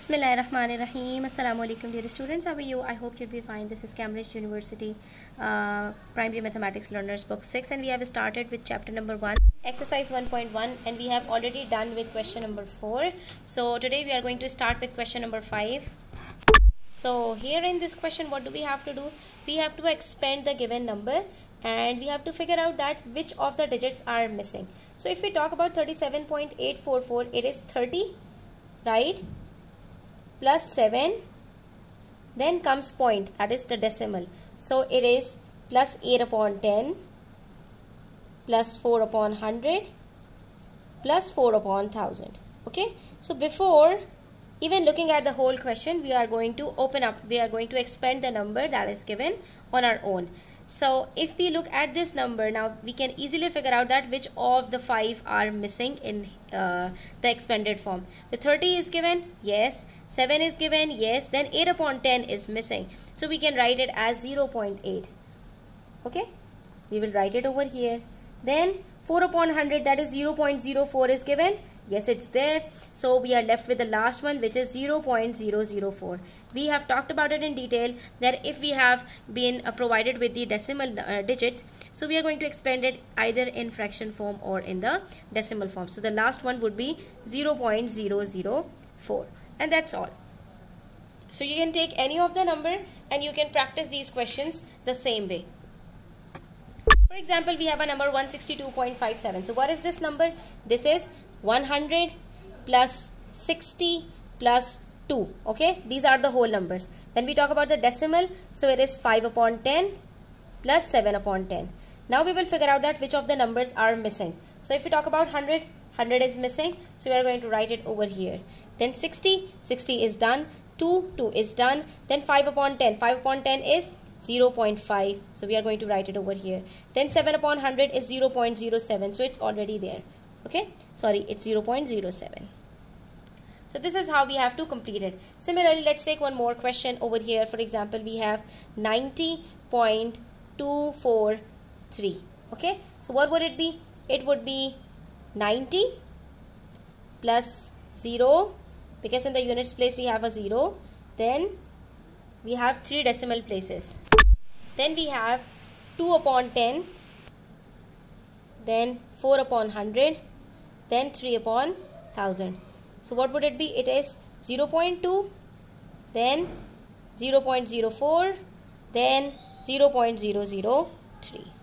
Bismillahirrahmanirrahim. Assalamu alaikum dear students. How are you? I hope you'll be fine. This is Cambridge University uh, Primary Mathematics Learners Book 6 and we have started with chapter number 1 exercise 1.1 and we have already done with question number 4. So today we are going to start with question number 5. So here in this question what do we have to do? We have to expand the given number and we have to figure out that which of the digits are missing. So if we talk about 37.844 it is 30 right plus 7 then comes point that is the decimal so it is plus 8 upon 10 plus 4 upon 100 plus 4 upon 1000 okay so before even looking at the whole question we are going to open up we are going to expand the number that is given on our own so if we look at this number now we can easily figure out that which of the five are missing in uh, the expanded form. The 30 is given, yes. 7 is given, yes. Then 8 upon 10 is missing. So we can write it as 0 0.8. Okay. We will write it over here. Then 4 upon 100 that is 0 0.04 is given yes it's there so we are left with the last one which is 0.004 we have talked about it in detail that if we have been uh, provided with the decimal uh, digits so we are going to expand it either in fraction form or in the decimal form so the last one would be 0.004 and that's all so you can take any of the number and you can practice these questions the same way for example, we have a number 162.57. So what is this number? This is 100 plus 60 plus 2. Okay, these are the whole numbers. Then we talk about the decimal. So it is 5 upon 10 plus 7 upon 10. Now we will figure out that which of the numbers are missing. So if we talk about 100, 100 is missing. So we are going to write it over here. Then 60, 60 is done. 2, 2 is done. Then 5 upon 10. 5 upon 10 is 0.5 so we are going to write it over here. Then 7 upon 100 is 0.07 so it's already there. Okay? Sorry it's 0.07 so this is how we have to complete it. Similarly let's take one more question over here. For example we have 90.243 okay? So what would it be? It would be 90 plus 0 because in the units place we have a 0 then we have three decimal places. Then we have 2 upon 10 then 4 upon 100 then 3 upon 1000 so what would it be? It is 0 0.2 then 0 0.04 then 0 0.003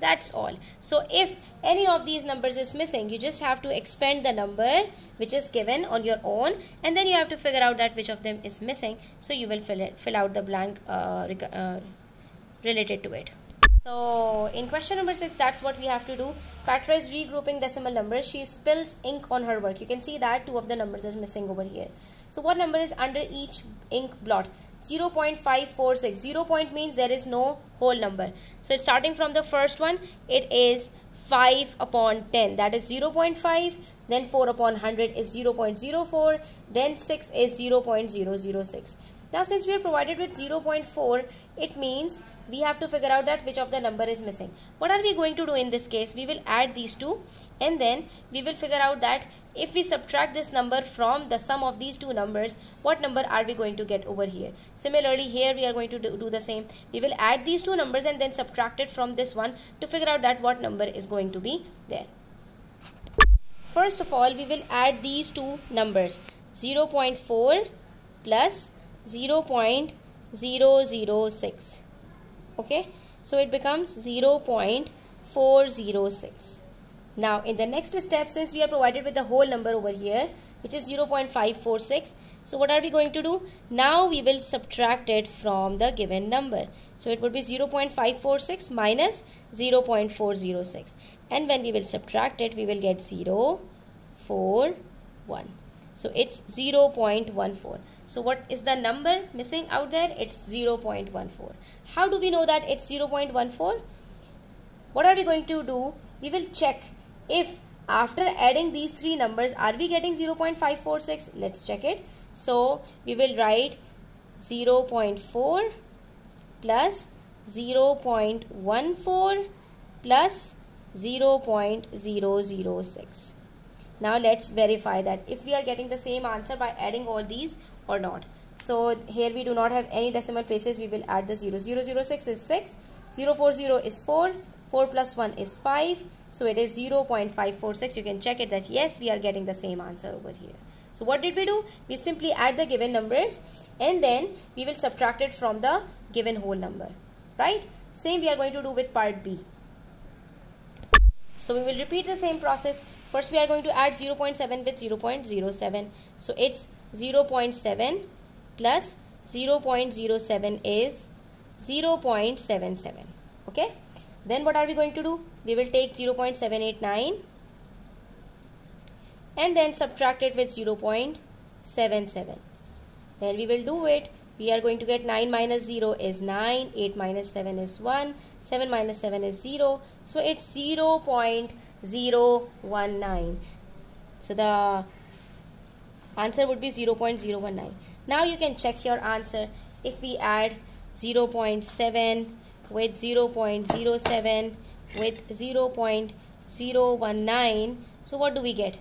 that's all so if any of these numbers is missing you just have to expand the number which is given on your own and then you have to figure out that which of them is missing so you will fill it fill out the blank uh, uh, related to it so in question number six, that's what we have to do. Patra is regrouping decimal numbers. She spills ink on her work. You can see that two of the numbers are missing over here. So what number is under each ink blot? 0 0.546. 0 point means there is no whole number. So starting from the first one. It is 5 upon 10. That is 0 0.5. Then 4 upon 100 is 0 0.04. Then 6 is 0 0.006. Now since we are provided with 0.4, it means we have to figure out that which of the number is missing. What are we going to do in this case? We will add these two and then we will figure out that if we subtract this number from the sum of these two numbers, what number are we going to get over here? Similarly, here we are going to do, do the same. We will add these two numbers and then subtract it from this one to figure out that what number is going to be there. First of all, we will add these two numbers 0.4 plus 0.006 okay so it becomes 0.406 now in the next step since we are provided with the whole number over here which is 0.546 so what are we going to do now we will subtract it from the given number so it would be 0.546 minus 0.406 and when we will subtract it we will get 0 4 1 so it's 0.14 so what is the number missing out there? It's 0.14. How do we know that it's 0.14? What are we going to do? We will check if after adding these three numbers, are we getting 0.546? Let's check it. So we will write 0.4 plus 0.14 plus 0.006. now let's verify that if we are getting the same answer by adding all these or not so here we do not have any decimal places we will add the 0 0 0 6 is 6 0 4 0 is 4 4 plus 1 is 5 so it is 0 0.546 you can check it that yes we are getting the same answer over here. So what did we do? We simply add the given numbers and then we will subtract it from the given whole number right? Same we are going to do with part b. So we will repeat the same process. First we are going to add 0.7 with 0.07 so it's 0.7 plus 0.07 is 0.77 okay then what are we going to do? We will take 0.789 and then subtract it with 0.77 then we will do it. We are going to get 9 minus 0 is 9 8 minus 7 is 1 7 minus 7 is 0 so it's 0 0.019 so the answer would be 0 0.019 now you can check your answer. If we add 0.7 with 0.07 with 0.019 so what do we get?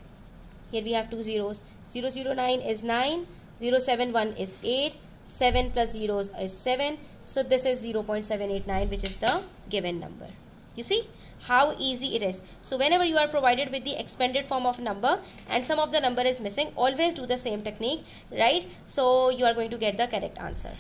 Here we have two zeros. 009 is 9 071 is 8 7 plus zeros is 7 so this is 0.789 which is the given number. You see how easy it is. So whenever you are provided with the expanded form of number and some of the number is missing always do the same technique right? So you are going to get the correct answer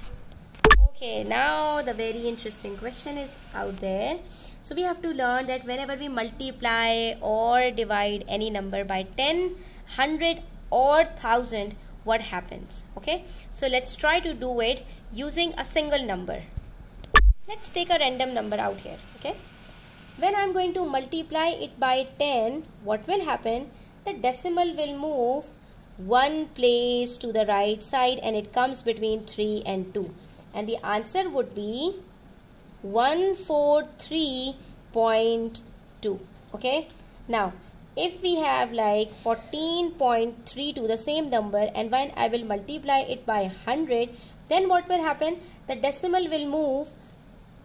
okay now the very interesting question is out there. So we have to learn that whenever we multiply or divide any number by 10 100 or 1000 what happens? Okay so let's try to do it using a single number. Let's take a random number out here okay? When I'm going to multiply it by 10 what will happen? The decimal will move one place to the right side and it comes between 3 and 2 and the answer would be 143.2 okay? Now if we have like 14.3 to the same number and when I will multiply it by 100 then what will happen? The decimal will move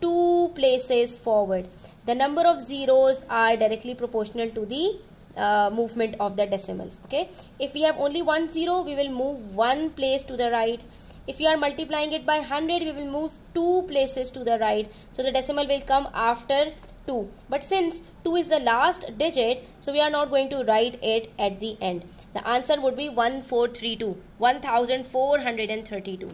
two places forward. The number of zeros are directly proportional to the uh, movement of the decimals. Okay? If we have only one zero we will move one place to the right if we are multiplying it by 100 we will move two places to the right. So the decimal will come after 2 but since 2 is the last digit so we are not going to write it at the end. The answer would be 1432 1432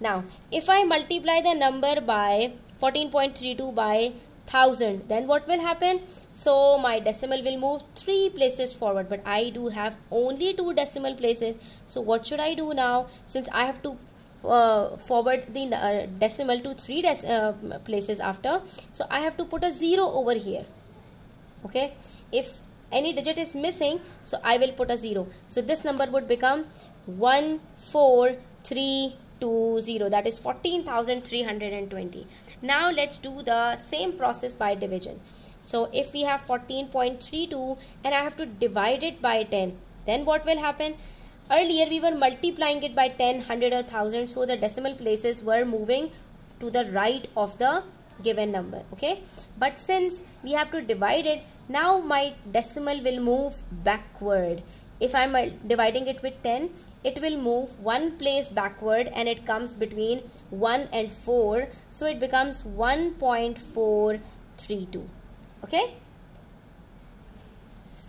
now if I multiply the number by 14.32 by 1000 then what will happen? So my decimal will move three places forward. But I do have only two decimal places. So what should I do now? Since I have to uh, forward the uh, decimal to three dec uh, places after. So I have to put a zero over here. Okay? If any digit is missing so I will put a zero. So this number would become 14320 that is 14,320 now let's do the same process by division. So if we have 14.32 and I have to divide it by 10 then what will happen Earlier we were multiplying it by 10, 100 or 1000 so the decimal places were moving to the right of the given number okay? But since we have to divide it now my decimal will move backward. If I'm uh, dividing it with 10 it will move one place backward and it comes between 1 and 4 so it becomes 1.432 okay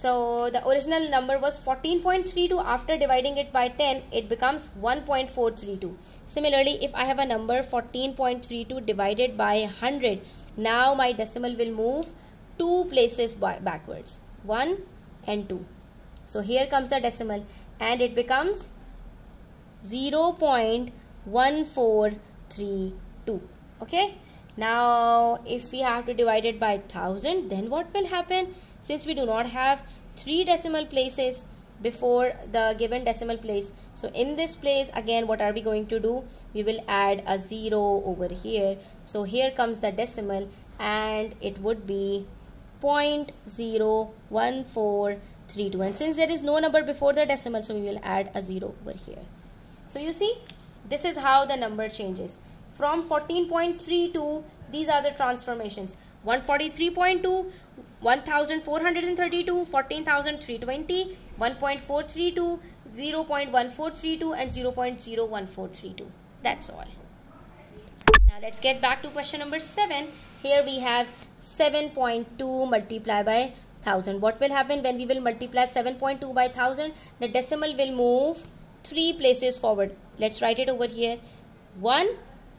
so the original number was 14.32 after dividing it by 10 it becomes 1.432. Similarly if I have a number 14.32 divided by 100 now my decimal will move two places backwards. 1 and 2. So here comes the decimal and it becomes 0.1432 okay? Now if we have to divide it by 1000 then what will happen since we do not have three decimal places before the given decimal place. So in this place again what are we going to do? We will add a zero over here. So here comes the decimal and it would be 0.01432 and since there is no number before the decimal so we will add a zero over here. So you see this is how the number changes. From 14.32 these are the transformations. 143.2 1432, 14,320, 1.432, 0.1432 and 0.01432. That's all. Now let's get back to question number 7. Here we have 7.2 multiplied by 1000. What will happen when we will multiply 7.2 by 1000? The decimal will move 3 places forward. Let's write it over here. 1,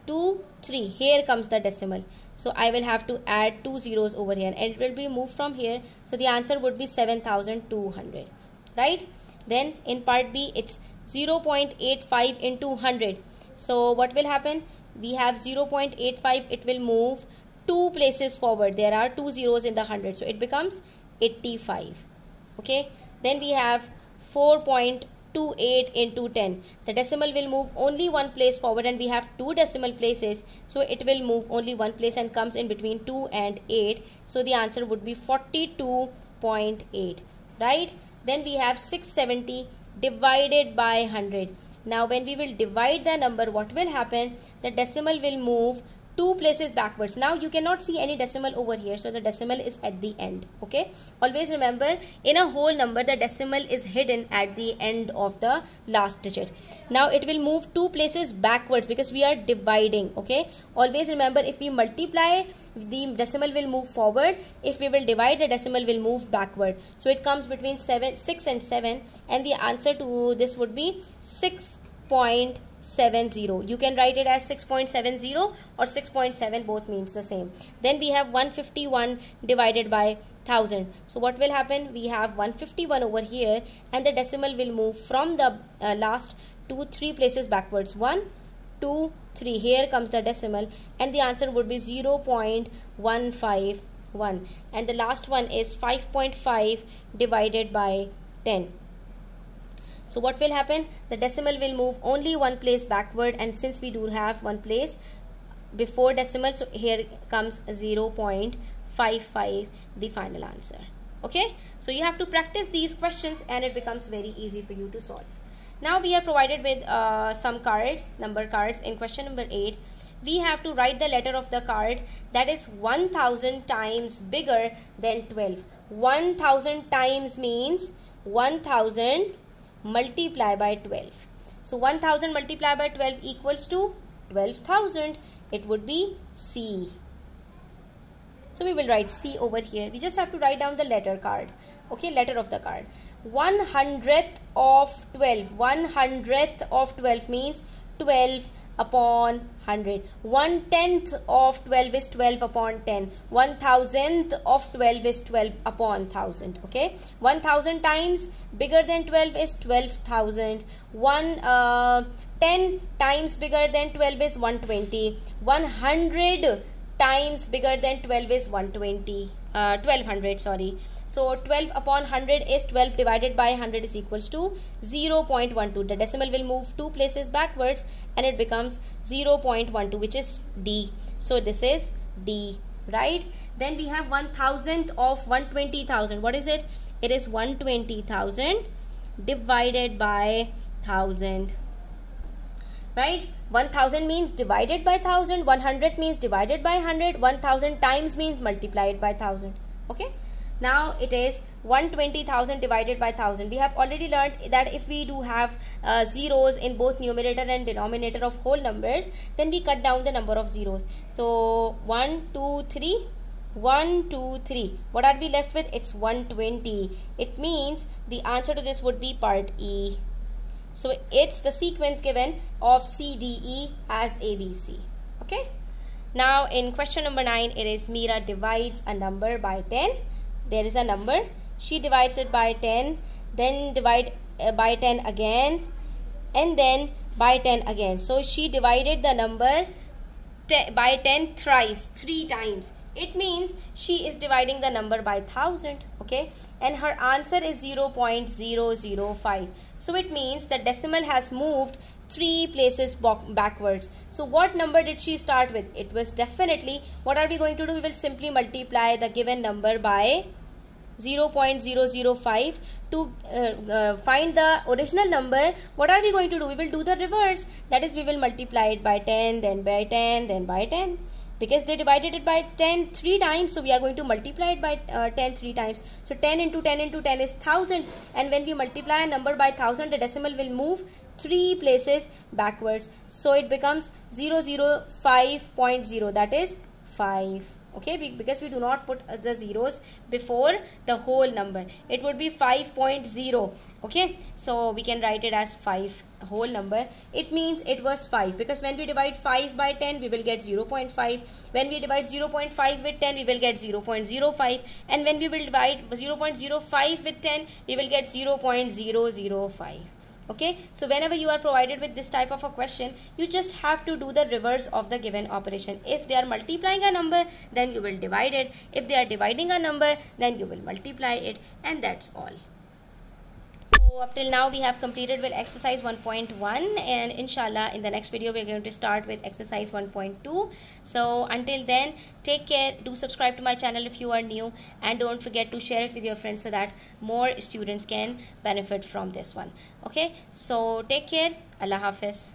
2, 3. Here comes the decimal. So I will have to add two zeros over here and it will be moved from here. So the answer would be 7200. Right? Then in part B it's 0.85 into 100. So what will happen? We have 0.85. It will move two places forward. There are two zeros in the 100. So it becomes 85. Okay. Then we have 4.2 8 into 10 the decimal will move only one place forward and we have two decimal places. So it will move only one place and comes in between 2 and 8 so the answer would be 42.8 right? Then we have 670 divided by 100 now when we will divide the number what will happen? The decimal will move two places backwards. Now you cannot see any decimal over here so the decimal is at the end okay? Always remember in a whole number the decimal is hidden at the end of the last digit. Now it will move two places backwards because we are dividing okay? Always remember if we multiply the decimal will move forward. If we will divide the decimal will move backward. So it comes between 7 6 and 7 and the answer to this would be 6 6.70 you can write it as 6.70 or 6.7 both means the same. Then we have 151 divided by 1000 so what will happen? We have 151 over here and the decimal will move from the uh, last two three places backwards. 1 2 3 here comes the decimal and the answer would be 0.151 and the last one is 5.5 divided by 10 so what will happen? The decimal will move only one place backward and since we do have one place before decimal, so here comes 0 0.55 the final answer. Okay, so you have to practice these questions and it becomes very easy for you to solve. Now we are provided with uh, some cards, number cards in question number 8 we have to write the letter of the card that is 1000 times bigger than 12 1000 times means 1000 multiply by 12. So 1000 multiplied by 12 equals to 12,000. It would be C. So we will write C over here. We just have to write down the letter card. Okay, letter of the card. 1 hundredth of 12. 1 hundredth of 12 means 12 upon 100 one tenth of 12 is 12 upon 10 one thousandth of 12 is 12 upon 1000 okay? 1000 times bigger than 12 is 12000 one uh, 10 times bigger than 12 is 120 100 times bigger than 12 is 120 uh, 1200 sorry so 12 upon 100 is 12 divided by 100 is equals to 0 0.12. The decimal will move two places backwards and it becomes 0 0.12 which is D. So this is D, right? Then we have 1000th of 120,000. What is it? It is 120,000 divided by 1000 right 1000 means divided by 1000 100 means divided by 100 1000 times means multiplied by 1000 okay now it is 120,000 divided by 1000 we have already learned that if we do have uh, zeros in both numerator and denominator of whole numbers then we cut down the number of zeros. So 1 2 3 1 2 3 what are we left with? It's 120 it means the answer to this would be part E. So it's the sequence given of CDE as ABC okay? Now in question number 9 it is Mira divides a number by 10 there is a number. She divides it by 10 then divide uh, by 10 again and then by 10 again. So she divided the number by 10 thrice three times. It means she is dividing the number by 1000 okay? And her answer is 0.005 so it means the decimal has moved three places backwards. So what number did she start with? It was definitely what are we going to do? We will simply multiply the given number by 0.005 to uh, uh, find the original number. What are we going to do? We will do the reverse. That is we will multiply it by 10 then by 10 then by 10 because they divided it by 10 three times so we are going to multiply it by uh, 10 three times. So 10 into 10 into 10 is 1000 and when we multiply a number by 1000 the decimal will move three places backwards. So it becomes 005.0 that is 5 okay? Because we do not put the zeros before the whole number. It would be 5.0 okay? So we can write it as 5 whole number. It means it was 5 because when we divide 5 by 10 we will get 0.5 when we divide 0.5 with 10 we will get 0.05 and when we will divide 0.05 with 10 we will get 0.005 okay? So whenever you are provided with this type of a question you just have to do the reverse of the given operation. If they are multiplying a number then you will divide it. If they are dividing a number then you will multiply it and that's all so up till now we have completed with exercise 1.1 and inshallah in the next video we're going to start with exercise 1.2 so until then take care. Do subscribe to my channel if you are new and don't forget to share it with your friends so that more students can benefit from this one. Okay? So take care. Allah hafiz